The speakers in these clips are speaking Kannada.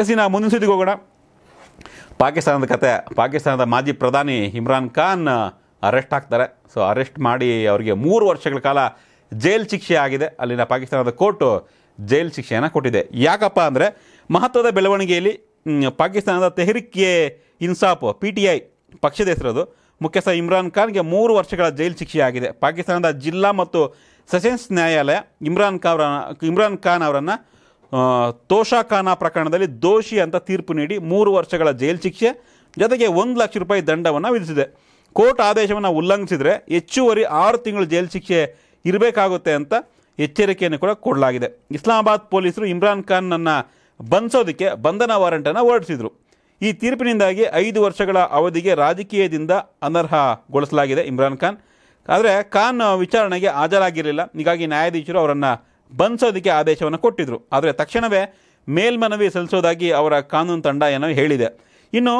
ಎಸ್ ಮುಂದಿನ ಸುದ್ದಿಗೆ ಹೋಗೋಣ. ಪಾಕಿಸ್ತಾನದ ಕತೆ, ಪಾಕಿಸ್ತಾನದ ಮಾಜಿ ಪ್ರಧಾನಿ ಇಮ್ರಾನ್ ಖಾನ್ ಅರೆಸ್ಟ್ ಆಗ್ತಾರೆ ಸೊ ಅರೆಸ್ಟ್ ಮಾಡಿ ಅವರಿಗೆ ಮೂರು ವರ್ಷಗಳ ಕಾಲ ಜೈಲ್ ಶಿಕ್ಷೆ ಆಗಿದೆ. ಅಲ್ಲಿನ ಪಾಕಿಸ್ತಾನದ ಕೋರ್ಟು ಜೈಲ್ ಶಿಕ್ಷೆಯನ್ನು ಕೊಟ್ಟಿದೆ. ಯಾಕಪ್ಪ ಅಂದರೆ ಮಹತ್ವದ ಬೆಳವಣಿಗೆಯಲ್ಲಿ ಪಾಕಿಸ್ತಾನದ Tehreek e Insaf, P T I, ಪಕ್ಷದ ಹೆಸರದು, ಮುಖ್ಯಸ್ಥ ಇಮ್ರಾನ್ ಖಾನ್ಗೆ ಮೂರು ವರ್ಷಗಳ ಜೈಲು ಶಿಕ್ಷೆ ಆಗಿದೆ. ಪಾಕಿಸ್ತಾನದ ಜಿಲ್ಲಾ ಮತ್ತು ಸೆಷನ್ಸ್ ನ್ಯಾಯಾಲಯ ಇಮ್ರಾನ್ ಖಾನ್ ಇಮ್ರಾನ್ ಖಾನ್ ಅವರನ್ನು ತೋಷಾಖಾನ ಪ್ರಕರಣದಲ್ಲಿ ದೋಷಿ ಅಂತ ತೀರ್ಪು ನೀಡಿ ಮೂರು ವರ್ಷಗಳ ಜೈಲು ಶಿಕ್ಷೆ, ಜೊತೆಗೆ ಒಂದು ಲಕ್ಷ ರೂಪಾಯಿ ದಂಡವನ್ನು ವಿಧಿಸಿದೆ. ಕೋರ್ಟ್ ಆದೇಶವನ್ನು ಉಲ್ಲಂಘಿಸಿದರೆ ಹೆಚ್ಚುವರಿ ಆರು ತಿಂಗಳು ಜೈಲು ಶಿಕ್ಷೆ ಇರಬೇಕಾಗುತ್ತೆ ಅಂತ ಎಚ್ಚರಿಕೆಯನ್ನು ಕೂಡ ಕೊಡಲಾಗಿದೆ. ಇಸ್ಲಾಮಾಬಾದ್ ಪೊಲೀಸರು ಇಮ್ರಾನ್ ಖಾನ್ನನ್ನು ಬಂಧಿಸೋದಕ್ಕೆ ಬಂಧನ ವಾರಂಟನ್ನು ಹೊರಡಿಸಿದರು. ಈ ತೀರ್ಪಿನಿಂದಾಗಿ ಐದು ವರ್ಷಗಳ ಅವಧಿಗೆ ರಾಜಕೀಯದಿಂದ ಅನರ್ಹಗೊಳಿಸಲಾಗಿದೆ ಇಮ್ರಾನ್ ಖಾನ್. ಆದರೆ ಖಾನ್ ವಿಚಾರಣೆಗೆ ಹಾಜರಾಗಿರಲಿಲ್ಲ. ಹೀಗಾಗಿ ನ್ಯಾಯಾಧೀಶರು ಅವರನ್ನು ಬಂಧಿಸೋದಕ್ಕೆ ಆದೇಶವನ್ನು ಕೊಟ್ಟಿದ್ದರು ಆದರೆ ತಕ್ಷಣವೇ ಮೇಲ್ಮನವಿ ಸಲ್ಲಿಸೋದಾಗಿ ಅವರ ಕಾನೂನು ತಂಡ ಏನೋ ಹೇಳಿದೆ. ಇನ್ನು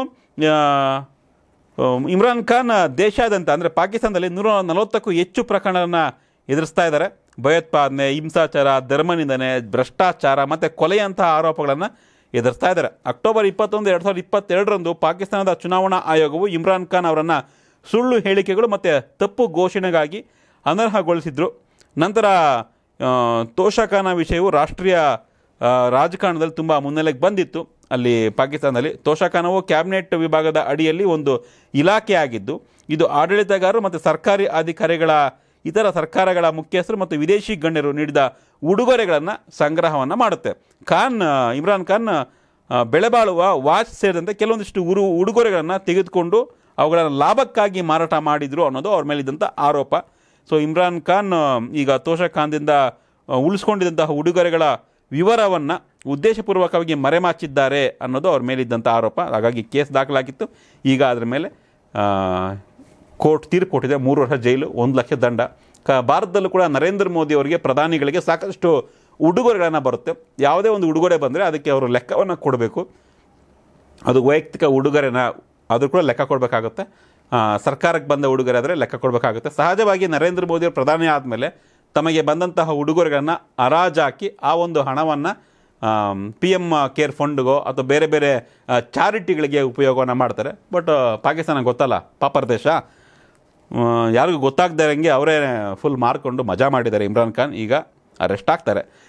ಇಮ್ರಾನ್ ಖಾನ್ ದೇಶಾದ್ಯಂತ ಅಂದರೆ ಪಾಕಿಸ್ತಾನದಲ್ಲಿ ನೂರ ನಲವತ್ತಕ್ಕೂ ಹೆಚ್ಚು ಪ್ರಕರಣಗಳನ್ನು ಎದುರಿಸ್ತಾ ಇದ್ದಾರೆ. ಭಯೋತ್ಪಾದನೆ, ಹಿಂಸಾಚಾರ, ಧರ್ಮನಿಂದನೆ, ಭ್ರಷ್ಟಾಚಾರ ಮತ್ತು ಕೊಲೆಯಂತಹ ಆರೋಪಗಳನ್ನು ಎದುರಿಸ್ತಾ ಇದ್ದಾರೆ. ಅಕ್ಟೋಬರ್ ಇಪ್ಪತ್ತೊಂದು, ಎರಡು ಸಾವಿರದ ಇಪ್ಪತ್ತೆರಡರಂದು ಪಾಕಿಸ್ತಾನದ ಚುನಾವಣಾ ಆಯೋಗವು ಇಮ್ರಾನ್ ಖಾನ್ ಅವರನ್ನು ಸುಳ್ಳು ಹೇಳಿಕೆಗಳು ಮತ್ತು ತಪ್ಪು ಘೋಷಣೆಗಾಗಿ ಅನರ್ಹಗೊಳಿಸಿದ್ರು. ನಂತರ ತೋಷಾಖಾನ ವಿಷಯವು ರಾಷ್ಟ್ರೀಯ ರಾಜಕಾರಣದಲ್ಲಿ ತುಂಬ ಮುನ್ನೆಲೆಗೆ ಬಂದಿತ್ತು. ಅಲ್ಲಿ ಪಾಕಿಸ್ತಾನದಲ್ಲಿ ತೋಷಖಾನವು ಕ್ಯಾಬಿನೆಟ್ ವಿಭಾಗದ ಅಡಿಯಲ್ಲಿ ಒಂದು ಇಲಾಖೆ ಆಗಿದ್ದು, ಇದು ಆಡಳಿತಗಾರರು ಮತ್ತು ಸರ್ಕಾರಿ ಅಧಿಕಾರಿಗಳ, ಇತರ ಸರ್ಕಾರಗಳ ಮುಖ್ಯಸ್ಥರು ಮತ್ತು ವಿದೇಶಿ ಗಣ್ಯರು ನೀಡಿದ ಉಡುಗೊರೆಗಳನ್ನು ಸಂಗ್ರಹವನ್ನು ಮಾಡುತ್ತೆ. ಖಾನ್ ಇಮ್ರಾನ್ ಖಾನ್ ಬೆಳೆಬಾಳುವ ವಾಚ್ ಸೇರಿದಂತೆ ಕೆಲವೊಂದಿಷ್ಟು ಉರು, ಉಡುಗೊರೆಗಳನ್ನು ತೆಗೆದುಕೊಂಡು ಅವುಗಳನ್ನು ಲಾಭಕ್ಕಾಗಿ ಮಾರಾಟ ಮಾಡಿದರು ಅನ್ನೋದು ಅವ್ರ ಮೇಲಿದ್ದಂಥ ಆರೋಪ. ಸೊ ಇಮ್ರಾನ್ ಖಾನ್ ಈಗ ತೋಷಾ ಖಾನ್ದಿಂದ ಆ, ಉಳಿಸ್ಕೊಂಡಿದ್ದಂತಹ ಉಡುಗೊರೆಗಳ ವಿವರವನ್ನು ಉದ್ದೇಶಪೂರ್ವಕವಾಗಿ ಮರೆಮಾಚಿದ್ದಾರೆ ಅನ್ನೋದು ಅವ್ರ ಮೇಲಿದ್ದಂಥ ಆರೋಪ. ಹಾಗಾಗಿ ಕೇಸ್ ದಾಖಲಾಗಿತ್ತು. ಈಗ ಅದರ ಮೇಲೆ ಕೋರ್ಟ್ ತೀರ್ಪು ಕೊಟ್ಟಿದೆ. ಮೂರು ವರ್ಷ ಜೈಲು ಒಂದು ಲಕ್ಷ ದಂಡ. ಕ ಭಾರತದಲ್ಲೂ ಕೂಡ ನರೇಂದ್ರ ಮೋದಿ ಅವರಿಗೆ ಪ್ರಧಾನಿಗಳಿಗೆ ಸಾಕಷ್ಟು ಉಡುಗೊರೆಗಳನ್ನು ಬರುತ್ತೆ. ಯಾವುದೇ ಒಂದು ಉಡುಗೊರೆ ಬಂದರೆ ಅದಕ್ಕೆ ಅವರು ಲೆಕ್ಕವನ್ನು ಕೊಡಬೇಕು. ಅದು ವೈಯಕ್ತಿಕ ಉಡುಗೊರೆನ ಅದು ಕೂಡ ಲೆಕ್ಕ ಕೊಡಬೇಕಾಗುತ್ತೆ. ಸರ್ಕಾರಕ್ಕೆ ಬಂದ ಉಡುಗೊರೆ ಆದರೆ ಲೆಕ್ಕ ಕೊಡಬೇಕಾಗುತ್ತೆ. ಸಹಜವಾಗಿ ನರೇಂದ್ರ ಮೋದಿ ಅವರು ಪ್ರಧಾನಿ ಆದಮೇಲೆ ತಮಗೆ ಬಂದಂತಹ ಉಡುಗೊರೆಗಳನ್ನು ಹರಾಜಾಕಿ ಆ ಒಂದು ಹಣವನ್ನು ಪಿ ಎಂ ಕೇರ್ ಫಂಡ್ಗೋ ಅಥವಾ ಬೇರೆ ಬೇರೆ ಚಾರಿಟಿಗಳಿಗೆ ಉಪಯೋಗವನ್ನು ಮಾಡ್ತಾರೆ. ಬಟ್ ಪಾಕಿಸ್ತಾನ ಗೊತ್ತಲ್ಲ, ಪಾಪರ್ ದೇಶ. ಯಾರಿಗೂ ಗೊತ್ತಾಗದೇ ಇರೋಂಗೆ ಅವರೇ ಫುಲ್ ಮಾರ್ಕೊಂಡು ಮಜಾ ಮಾಡಿದ್ದಾರೆ ಇಮ್ರಾನ್ ಖಾನ್. ಈಗ ಅರೆಸ್ಟ್ ಆಗ್ತಾರೆ.